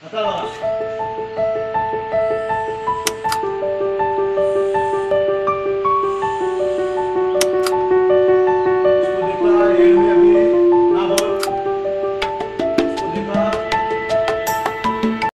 다따라 가.